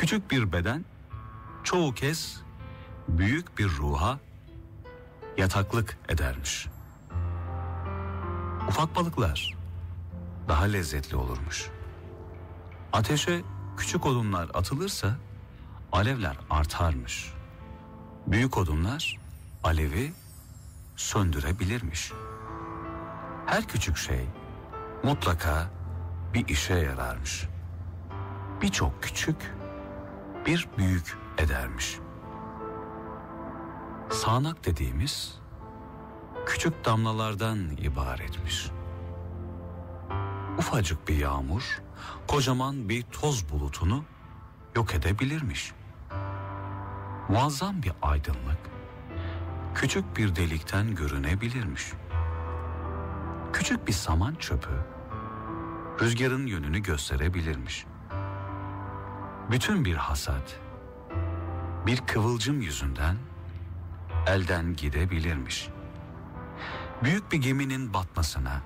Küçük bir beden çoğu kez büyük bir ruha yataklık edermiş. Ufak balıklar daha lezzetli olurmuş. Ateşe küçük odunlar atılırsa alevler artarmış. Büyük odunlar alevi söndürebilirmiş. Her küçük şey mutlaka bir işe yararmış. Birçok küçük bir büyük edermiş. Sağanak dediğimiz küçük damlalardan ibaretmiş. Ufacık bir yağmur kocaman bir toz bulutunu yok edebilirmiş. Muazzam bir aydınlık küçük bir delikten görünebilirmiş. Küçük bir saman çöpü rüzgarın yönünü gösterebilirmiş. Bütün bir hasat bir kıvılcım yüzünden elden gidebilirmiş. Büyük bir geminin batmasına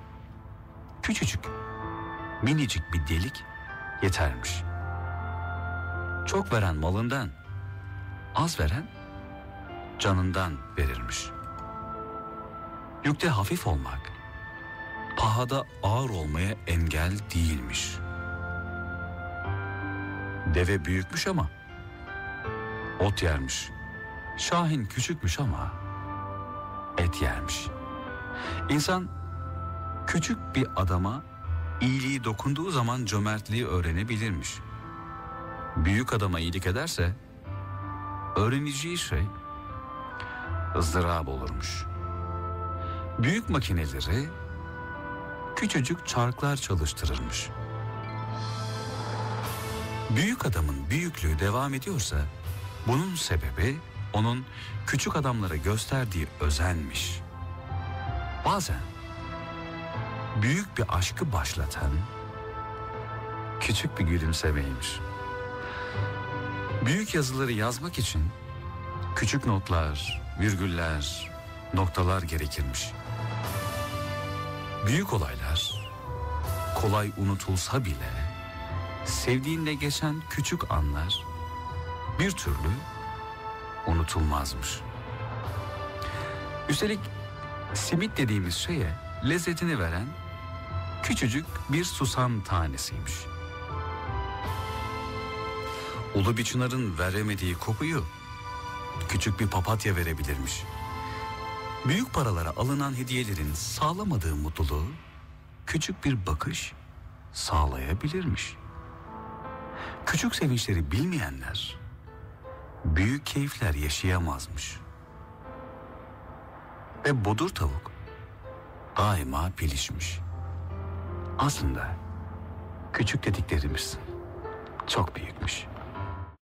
küçücük minicik bir delik yetermiş. Çok veren malından, az veren canından verirmiş. Yükte hafif olmak, pahada ağır olmaya engel değilmiş. Deve büyükmüş ama ot yermiş. Şahin küçükmüş ama et yermiş. İnsan küçük bir adama iyiliği dokunduğu zaman cömertliği öğrenebilirmiş. Büyük adama iyilik ederse öğreneceği şey ızdırap olurmuş. Büyük makineleri küçücük çarklar çalıştırırmış. Büyük adamın büyüklüğü devam ediyorsa bunun sebebi onun küçük adamlara gösterdiği özenmiş. Bazen büyük bir aşkı başlatan küçük bir gülümsemeymiş. Büyük yazıları yazmak için küçük notlar, virgüller, noktalar gerekirmiş. Büyük olaylar kolay unutulsa bile sevdiğinle geçen küçük anlar bir türlü unutulmazmış. Üstelik simit dediğimiz şeye lezzetini veren küçücük bir susam tanesiymiş. Ulu bir çınarın veremediği kokuyu küçük bir papatya verebilirmiş. Büyük paralara alınan hediyelerin sağlamadığı mutluluğu küçük bir bakış sağlayabilirmiş. Küçük sevinçleri bilmeyenler büyük keyifler yaşayamazmış. Ve bodur tavuk daima pilişmiş. Aslında küçük dediklerimiz çok büyükmüş.